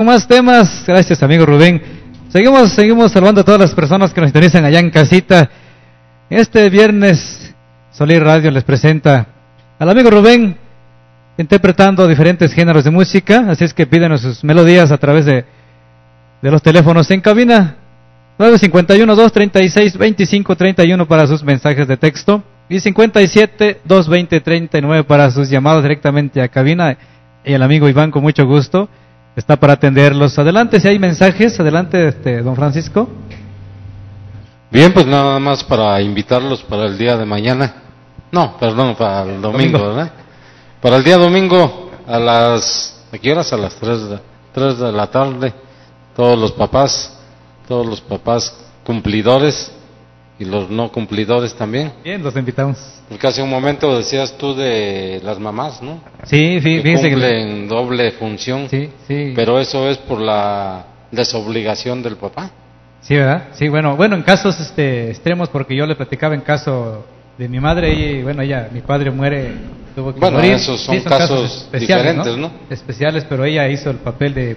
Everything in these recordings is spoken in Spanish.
Con más temas, gracias amigo Rubén. Seguimos, seguimos saludando a todas las personas que nos sintonizan allá en casita. Este viernes, Solir Radio les presenta al amigo Rubén interpretando diferentes géneros de música, así es que pídenos sus melodías a través de, de los teléfonos en cabina. 951-236-2531 para sus mensajes de texto y 57-220-39 para sus llamadas directamente a cabina. Y el amigo Iván con mucho gusto está para atenderlos. Adelante, si hay mensajes, adelante, este, don Francisco. Bien, pues nada más para invitarlos para el día de mañana. No, perdón, para el domingo, ¿verdad? Para el día domingo a las, ¿a qué horas? A las 3 de, 3 de la tarde, todos los papás, todos los papás cumplidores y los no cumplidores también. Bien, los invitamos. Porque hace un momento decías tú de las mamás, ¿no? Sí, sí, que fíjense cumplen doble función. Sí, sí. Pero eso es por la desobligación del papá. Sí, ¿verdad? Sí, bueno, bueno, en casos este, extremos, porque yo le platicaba en caso de mi madre, y bueno, ella, mi padre muere, tuvo que Bueno, morir. esos son Sí, casos diferentes, ¿no? Especiales, pero ella hizo el papel de,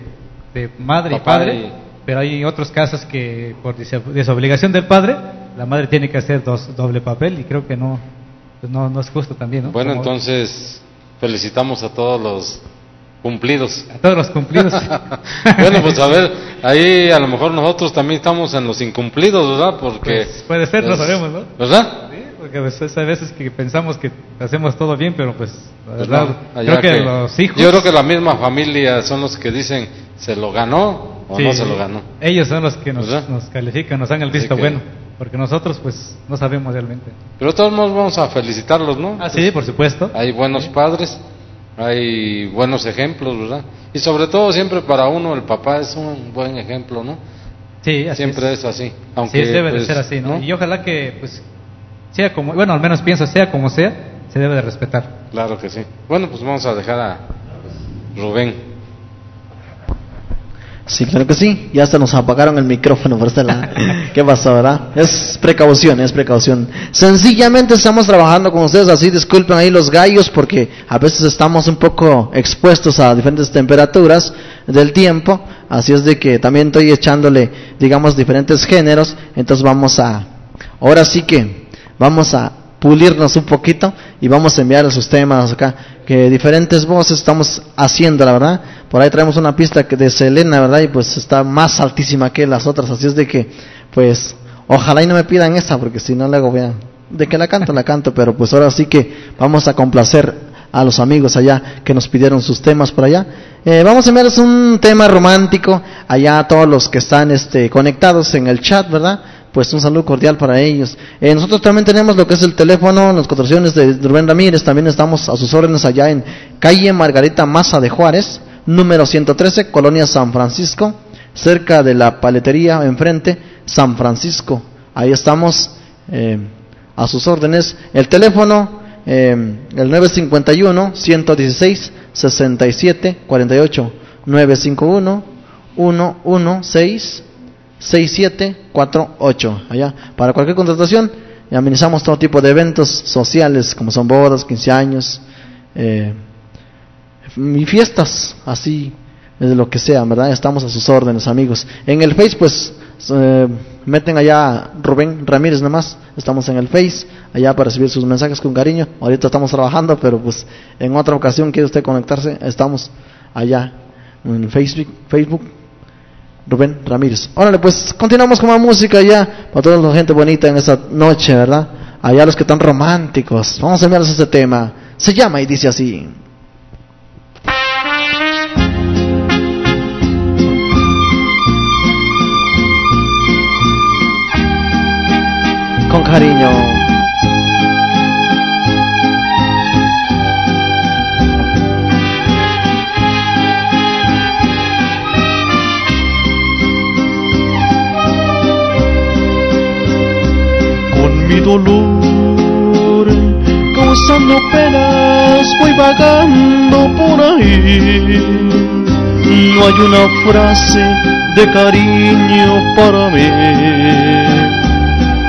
de madre y Papá padre, y- pero hay otros casos que por deso- desobligación del padre, la madre tiene que hacer dos, doble papel y creo que no, pues no, no es justo también, ¿no? Bueno, Como- entonces felicitamos a todos los cumplidos. A todos los cumplidos. bueno, pues a ver, ahí a lo mejor nosotros también estamos en los incumplidos, ¿verdad? Porque Pues, puede ser, no es- sabemos, ¿no? ¿Verdad? Sí, porque pues, es a veces que pensamos que hacemos todo bien, pero pues la Pues verdad, no, creo que, los hijos... Yo creo que la misma familia son los que dicen, ¿se lo ganó o sí, no se lo ganó? Ellos son los que nos, nos califican, nos dan el visto bueno, porque nosotros pues no sabemos realmente. Pero de todos modos vamos a felicitarlos, ¿no? Ah, sí, por supuesto. Hay buenos padres, hay buenos ejemplos, ¿verdad? Y sobre todo siempre para uno el papá es un buen ejemplo, ¿no? Sí, así siempre es. es, así. Sí, Aunque, debe de pues, ser así, ¿no? Y ojalá que pues sea como, bueno, al menos pienso, sea como sea, se debe de respetar. Claro que sí. Bueno, pues vamos a dejar a Rubén. Sí, claro que sí. Ya hasta nos apagaron el micrófono por. ¿Qué pasó, verdad? Es precaución, es precaución. Sencillamente estamos trabajando con ustedes así. Disculpen ahí los gallos porque a veces estamos un poco expuestos a diferentes temperaturas del tiempo. Así es de que también estoy echándole, digamos, diferentes géneros. Entonces vamos a, ahora sí que vamos a pulirnos un poquito y vamos a enviar sus temas acá, que diferentes voces estamos haciendo, la verdad. Por ahí traemos una pista de Selena, ¿verdad? Y pues está más altísima que las otras, así es de que, pues, ojalá y no me pidan esa, porque si no luego voy. De que la canto, la canto, pero pues ahora sí que vamos a complacer a los amigos allá que nos pidieron sus temas por allá. Eh, vamos a enviarles un tema romántico allá a todos los que están este, conectados en el chat, ¿verdad? Pues un saludo cordial para ellos. Eh, nosotros también tenemos lo que es el teléfono, las de Rubén Ramírez, también estamos a sus órdenes allá en calle Margarita Maza de Juárez, número 113, Colonia San Francisco, cerca de la paletería enfrente, San Francisco. Ahí estamos eh, a sus órdenes. El teléfono, eh, el 951-116-6748, 951-116. 6748 allá. Para cualquier contratación y amenizamos todo tipo de eventos sociales como son bodas 15 años eh, y fiestas así de lo que sea verdad estamos a sus órdenes amigos. En el face pues eh, meten allá Rubén Ramírez nomás. Estamos en el face allá para recibir sus mensajes con cariño. Ahorita estamos trabajando pero pues en otra ocasión quiere usted conectarse estamos allá en Facebook Facebook Rubén Ramírez. Órale, pues continuamos con más música ya para toda la gente bonita en esta noche, ¿verdad? Allá los que están románticos. Vamos a enviarles este tema. Se llama y dice así. Con cariño. Dolor, causando penas, voy vagando por ahí. No hay una frase de cariño para mí.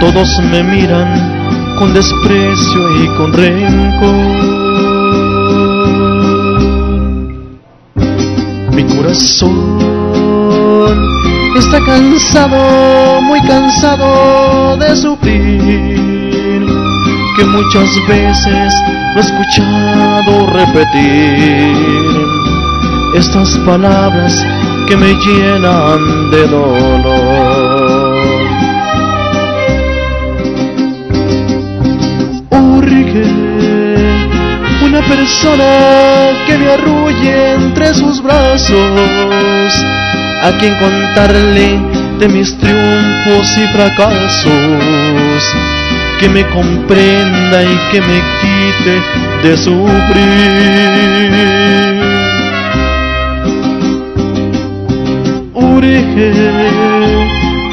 Todos me miran con desprecio y con rencor. Mi corazón está cansado, muy cansado de sufrir, que muchas veces lo he escuchado repetir estas palabras que me llenan de dolor. Urge una persona que me arrulle entre sus brazos, a quien contarle de mis triunfos y fracasos, que me comprenda y que me quite de sufrir.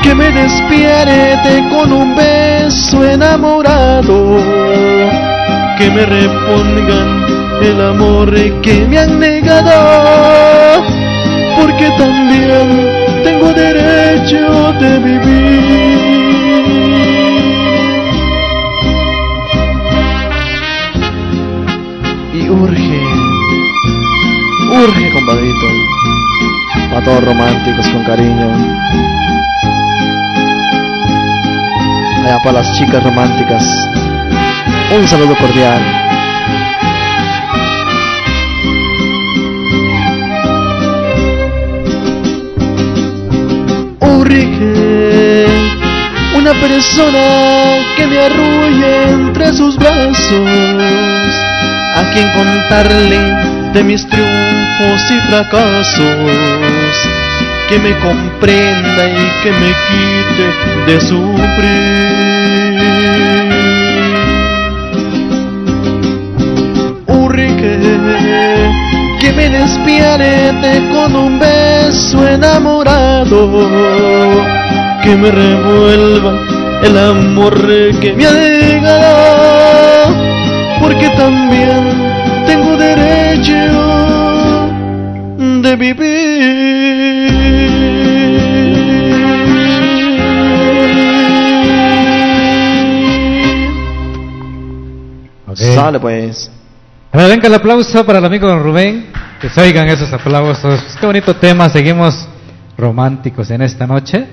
que me despierte con un beso enamorado, que me repongan el amor que me han negado, porque también tengo derecho de vivir. Y urge, urge, compadrito para todos románticos con cariño. Allá para las chicas románticas, un saludo cordial. Una persona que me arrulle entre sus brazos, a quien contarle de mis triunfos y fracasos, que me comprenda y que me quite de sufrir. Con un beso enamorado, que me revuelva el amor que me ha llegado, porque también tengo derecho de vivir. Sale pues. Ahora venga el aplauso para el amigo Rubén. Que se oigan esos aplausos. Qué bonito tema. Seguimos románticos en esta noche.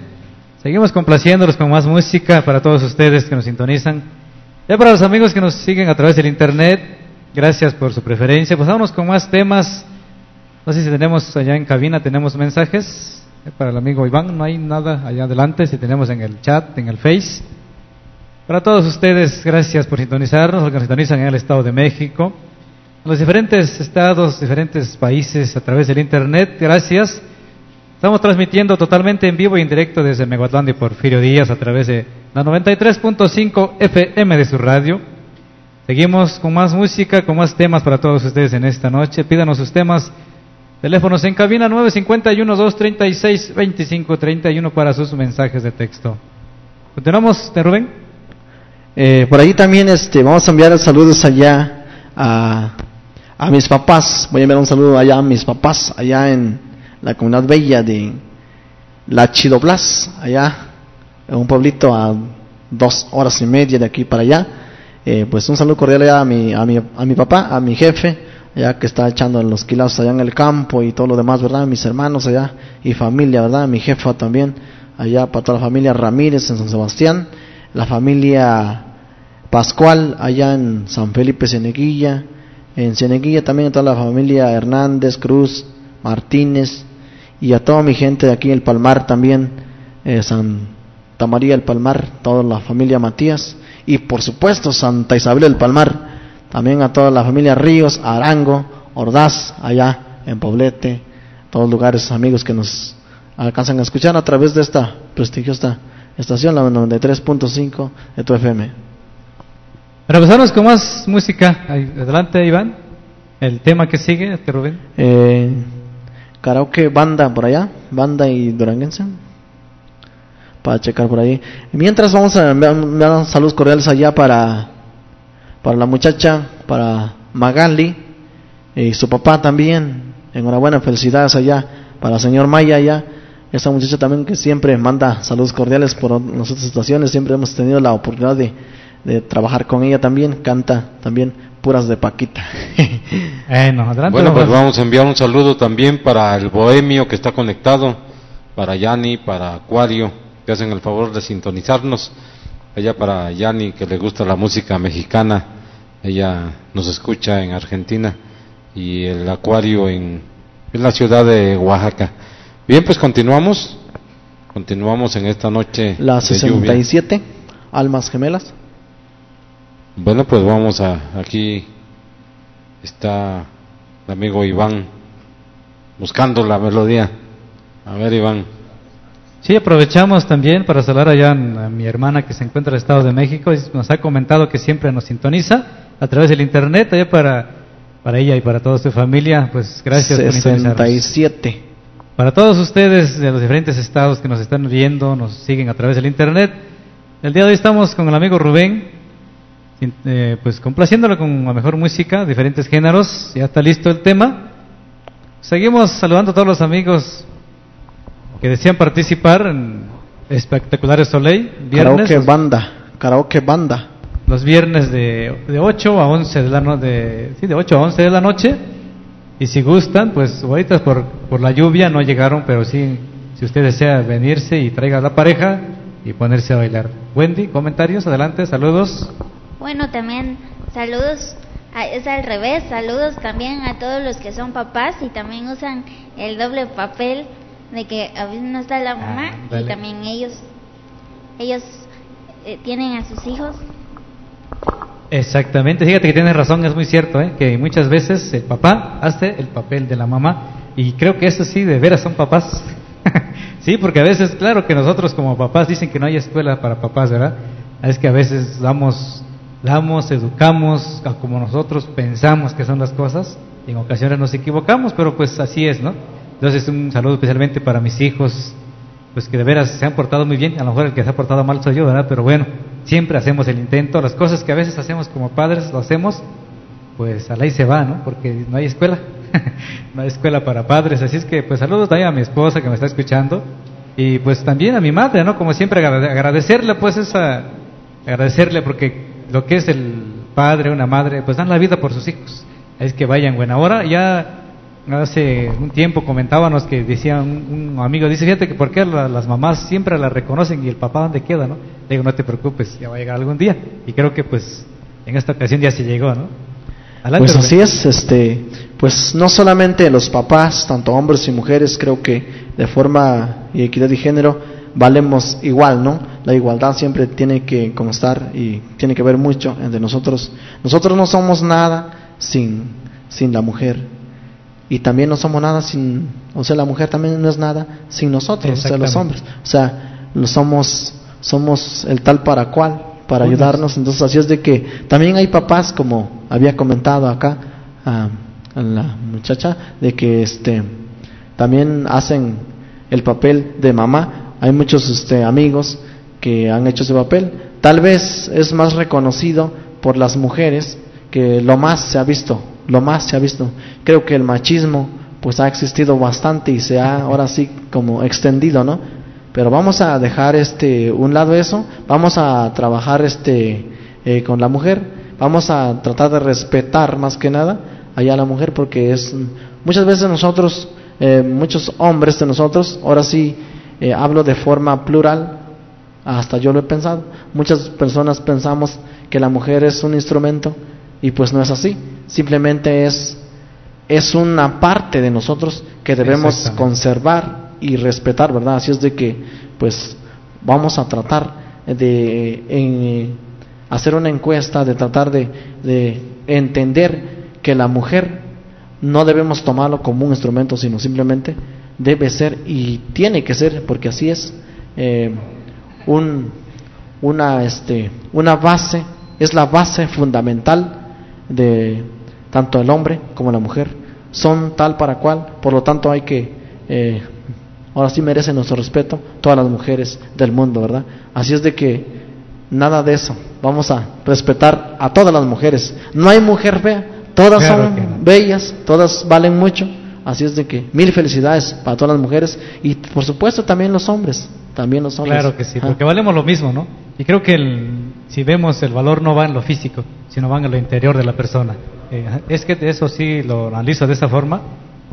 Seguimos complaciéndolos con más música para todos ustedes que nos sintonizan. Ya para los amigos que nos siguen a través del internet, Gracias por su preferencia. Pues vamos con más temas. No sé si tenemos allá en cabina, tenemos mensajes para el amigo Iván. No hay nada allá adelante. Si tenemos en el chat, en el Face. Para todos ustedes, gracias por sintonizarnos, los que nos sintonizan en el Estado de México, los diferentes estados, diferentes países a través del Internet. Gracias. Estamos transmitiendo totalmente en vivo y en directo desde Meguatlán y Porfirio Díaz a través de la 93.5 FM de su radio. Seguimos con más música, con más temas para todos ustedes en esta noche. Pídanos sus temas. Teléfonos en cabina 951-236-2531 para sus mensajes de texto. Continuamos, ¿de Rubén? Eh, por ahí también este, vamos a enviar saludos allá a, a mis papás. Voy a enviar un saludo allá a mis papás, allá en la comunidad bella de La Chidoblas, allá en un pueblito a dos horas y media de aquí para allá. Eh, pues un saludo cordial a mi, a, mi, a mi papá, a mi jefe, allá que está echando los kilazos allá en el campo y todo lo demás, ¿verdad? Mis hermanos allá y familia, ¿verdad? Mi jefa también, allá para toda la familia Ramírez en San Sebastián, la familia Pascual allá en San Felipe Ceneguilla, en Ceneguilla también a toda la familia Hernández, Cruz, Martínez y a toda mi gente de aquí en el Palmar también, eh, Santa María el Palmar, toda la familia Matías y por supuesto Santa Isabel del Palmar, también a toda la familia Ríos, Arango, Ordaz, allá en Poblete, todos lugares amigos que nos alcanzan a escuchar a través de esta prestigiosa estación, la 93.5 de tu FM. Pero empezamos con más música. Adelante, Iván. El tema que sigue, este Rubén. Eh, karaoke banda por allá, banda y duranguense para checar por ahí. Mientras vamos a enviar saludos cordiales allá para, para la muchacha, para Magali y su papá también. Enhorabuena, felicidades allá para el señor Maya allá. Esa muchacha también que siempre manda saludos cordiales por nuestras situaciones, siempre hemos tenido la oportunidad de, de trabajar con ella también, canta también puras de Paquita. bueno, adelante. Bueno, pues vamos a enviar un saludo también para el bohemio que está conectado para Yani, para Acuario, que hacen el favor de sintonizarnos. Allá para Yani, que le gusta la música mexicana, ella nos escucha en Argentina y el Acuario en, en la ciudad de Oaxaca. Bien, pues continuamos. Continuamos en esta noche. La de lluvia. 67, Almas Gemelas. Bueno, pues vamos a. Aquí está el amigo Iván buscando la melodía. A ver, Iván. Sí, aprovechamos también para saludar allá a mi hermana que se encuentra en el Estado de México y nos ha comentado que siempre nos sintoniza a través del internet, allá para, para ella y para toda su familia, pues gracias por sintonizarnos. 67. Para todos ustedes de los diferentes estados que nos están viendo, nos siguen a través del internet, el día de hoy estamos con el amigo Rubén, eh, pues complaciéndolo con la mejor música, diferentes géneros, ya está listo el tema. Seguimos saludando a todos los amigos que desean participar en Espectaculares Soleil, viernes, Karaoke Banda. Karaoke Banda. los viernes de, de 8 a 11 de la no- de, sí, de 8 a 11 de la noche. Y si gustan, pues ahorita por, por la lluvia no llegaron, pero sí, si usted desea venirse y traiga a la pareja y ponerse a bailar. Wendy, comentarios, adelante, saludos. Bueno, también saludos, a- es al revés, saludos también a todos los que son papás y también usan el doble papel de que a veces no está la mamá y Ándale. también ellos, ellos eh, tienen a sus hijos. Exactamente, fíjate que tienes razón, es muy cierto, ¿eh? que muchas veces el papá hace el papel de la mamá y creo que eso sí, de veras son papás. sí, porque a veces, claro que nosotros como papás dicen que no hay escuela para papás, ¿verdad? Es que a veces damos, damos, educamos a como nosotros pensamos que son las cosas y en ocasiones nos equivocamos, pero pues así es, ¿no? Entonces un saludo especialmente para mis hijos, pues que de veras se han portado muy bien. A lo mejor el que se ha portado mal soy yo, ¿verdad? Pero bueno, siempre hacemos el intento. Las cosas que a veces hacemos como padres, lo hacemos, pues a la ahí se va, ¿no? Porque no hay escuela. no hay escuela para padres. Así es que, pues saludos también a mi esposa que me está escuchando. Y pues también a mi madre, ¿no? Como siempre, agrade- agradecerle, pues esa. Agradecerle porque lo que es el padre, una madre, pues dan la vida por sus hijos. Es que vayan buena hora. Ya Hace un tiempo comentábamos que decía un, un amigo, dice, fíjate que por qué la- las mamás siempre la reconocen y el papá dónde queda, ¿no? Le digo, no te preocupes, ya va a llegar algún día. Y creo que pues en esta ocasión ya se llegó, ¿no? Adelante, Pues así es, este, pues no solamente los papás, tanto hombres y mujeres, creo que de forma y equidad de género valemos igual, ¿no? La igualdad siempre tiene que constar y tiene que ver mucho entre nosotros. Nosotros no somos nada sin, sin la mujer. Y también no somos nada sin, o sea, la mujer también no es nada sin nosotros, o sea, los hombres. O sea, somos, somos el tal para cual, para Unos. ayudarnos. Entonces, así es de que también hay papás, como había comentado acá a, a la muchacha, de que este también hacen el papel de mamá. Hay muchos este, amigos que han hecho ese papel. Tal vez es más reconocido por las mujeres que lo más se ha visto, lo más se ha visto. Creo que el machismo pues ha existido bastante y se ha ahora sí como extendido, ¿no? Pero vamos a dejar este un lado eso, vamos a trabajar este eh, con la mujer, vamos a tratar de respetar más que nada allá a la mujer porque es muchas veces nosotros eh, muchos hombres de nosotros, ahora sí eh, hablo de forma plural, hasta yo lo he pensado. Muchas personas pensamos que la mujer es un instrumento y pues no es así. Simplemente es es una parte de nosotros que debemos conservar y respetar, ¿verdad? Así es de que pues vamos a tratar de en, hacer una encuesta, de tratar de, de entender que la mujer no debemos tomarlo como un instrumento, sino simplemente debe ser y tiene que ser, porque así es, eh, un, una, este, una base, es la base fundamental de tanto el hombre como la mujer. Son tal para cual, por lo tanto hay que, eh, ahora sí merecen nuestro respeto todas las mujeres del mundo, ¿verdad? Así es de que nada de eso, vamos a respetar a todas las mujeres. No hay mujer fea, todas Claro son no. bellas, todas valen mucho. Así es de que mil felicidades para todas las mujeres y por supuesto también los hombres, también los hombres. Claro que sí, porque valemos lo mismo, ¿no? Y creo que el- si vemos el valor no va en lo físico, sino va en lo interior de la persona. Eh, es que eso sí lo analizo de esa forma,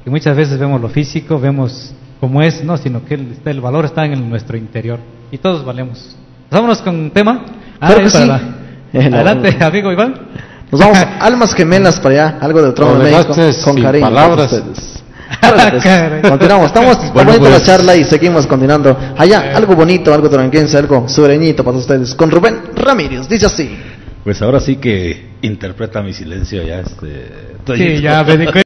que muchas veces vemos lo físico, vemos como es, no, sino que el, el valor está en nuestro interior y todos valemos. Vámonos con un tema. Claro que sí. la- Eh, no. Adelante, amigo Iván. Nos vamos a almas gemelas para allá, algo del trono de México, con cariño. palabras. Pues. Continuamos, estamos Bueno, bonita la pues. charla y seguimos continuando. Allá, algo bonito, algo tranquense, algo sureñito para ustedes. Con Rubén Ramírez, dice así. Pues ahora sí que interpreta mi silencio ya este. estoy- Sí, ya me.